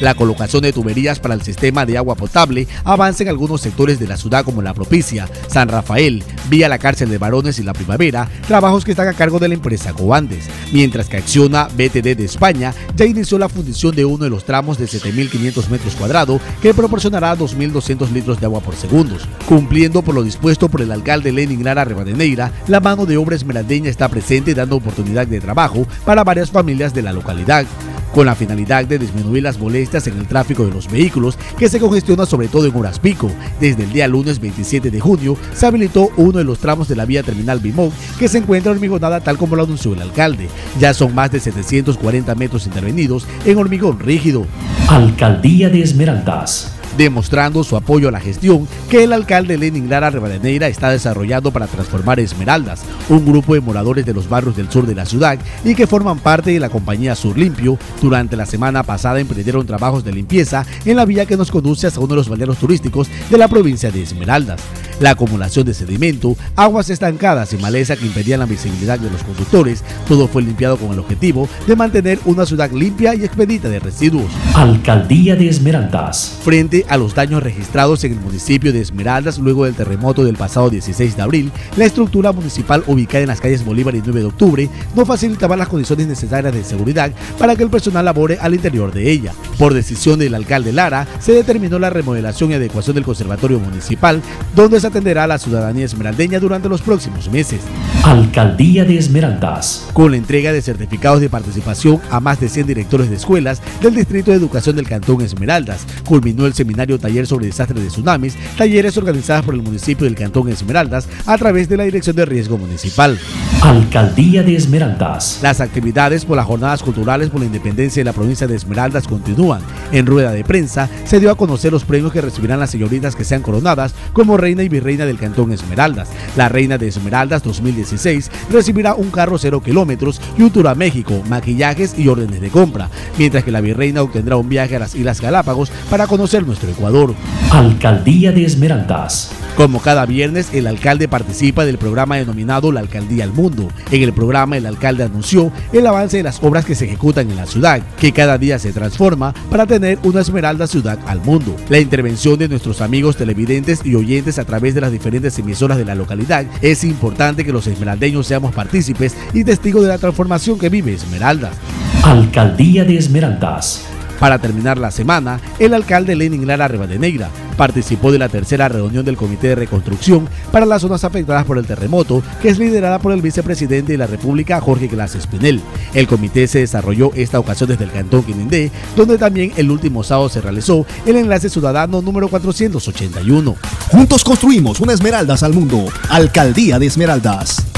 La colocación de tuberías para el sistema de agua potable avanza en algunos sectores de la ciudad como La Propicia, San Rafael, vía la cárcel de varones y la primavera, trabajos que están a cargo de la empresa Coandes, mientras que Acciona BTD de España ya inició la fundición de uno de los tramos de 7.500 metros cuadrados que proporcionará 2.200 litros de agua por segundo. Cumpliendo por lo dispuesto por el alcalde Lenin Lara Rebadeneira, la mano de obra esmeraldeña está presente dando oportunidad de trabajo para varias familias de la localidad con la finalidad de disminuir las molestias en el tráfico de los vehículos que se congestiona sobre todo en horas pico. Desde el día lunes 27 de junio se habilitó uno de los tramos de la vía terminal Bimón que se encuentra hormigonada tal como lo anunció el alcalde. Ya son más de 740 metros intervenidos en hormigón rígido. Alcaldía de Esmeraldas demostrando su apoyo a la gestión que el alcalde Lenin Lara Rebadeneira está desarrollando para transformar Esmeraldas, un grupo de moradores de los barrios del sur de la ciudad y que forman parte de la compañía Sur Limpio. Durante la semana pasada emprendieron trabajos de limpieza en la vía que nos conduce hasta uno de los balnearios turísticos de la provincia de Esmeraldas. La acumulación de sedimento, aguas estancadas y maleza que impedían la visibilidad de los conductores, todo fue limpiado con el objetivo de mantener una ciudad limpia y expedita de residuos. Alcaldía de Esmeraldas. Frente a los daños registrados en el municipio de Esmeraldas luego del terremoto del pasado 16 de abril, la estructura municipal ubicada en las calles Bolívar y 9 de octubre no facilitaba las condiciones necesarias de seguridad para que el personal labore al interior de ella. Por decisión del alcalde Lara, se determinó la remodelación y adecuación del conservatorio municipal, donde atenderá a la ciudadanía esmeraldeña durante los próximos meses. Alcaldía de Esmeraldas. Con la entrega de certificados de participación a más de 100 directores de escuelas del Distrito de Educación del Cantón Esmeraldas, culminó el seminario taller sobre desastres de tsunamis, talleres organizados por el municipio del Cantón Esmeraldas a través de la Dirección de Riesgo Municipal. Alcaldía de Esmeraldas. Las actividades por las jornadas culturales por la independencia de la provincia de Esmeraldas continúan. En rueda de prensa se dio a conocer los premios que recibirán las señoritas que sean coronadas como reina y virreina del Cantón Esmeraldas. La reina de Esmeraldas 2016 recibirá un carro cero kilómetros y un tour a México, maquillajes y órdenes de compra, mientras que la virreina obtendrá un viaje a las Islas Galápagos para conocer nuestro Ecuador. Alcaldía de Esmeraldas. Como cada viernes, el alcalde participa del programa denominado La Alcaldía al Mundo. En el programa, el alcalde anunció el avance de las obras que se ejecutan en la ciudad, que cada día se transforma para tener una esmeralda ciudad al mundo. La intervención de nuestros amigos televidentes y oyentes a través de las diferentes emisoras de la localidad es importante que los esmeraldeños seamos partícipes y testigos de la transformación que vive Esmeraldas. Alcaldía de Esmeraldas. Para terminar la semana, el alcalde Lenin Lara Negra participó de la tercera reunión del Comité de Reconstrucción para las zonas afectadas por el terremoto, que es liderada por el vicepresidente de la República, Jorge Glass Espinel. El comité se desarrolló esta ocasión desde el Cantón Quinindé, donde también el último sábado se realizó el enlace ciudadano número 481. Juntos construimos una Esmeraldas al mundo. Alcaldía de Esmeraldas.